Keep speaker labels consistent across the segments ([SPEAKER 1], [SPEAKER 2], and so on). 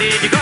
[SPEAKER 1] ready to go.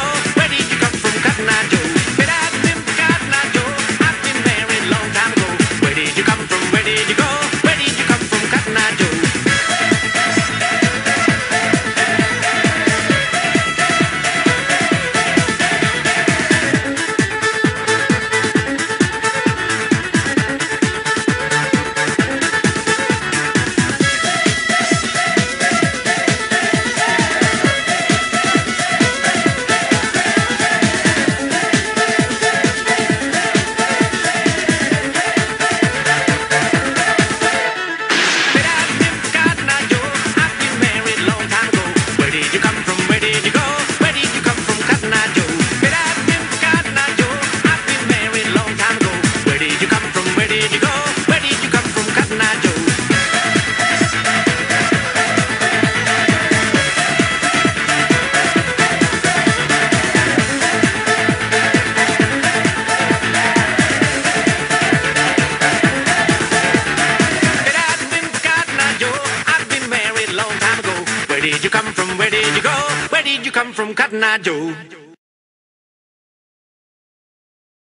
[SPEAKER 1] from? Where did you go? Where did you come from, Cotton Eye Joe?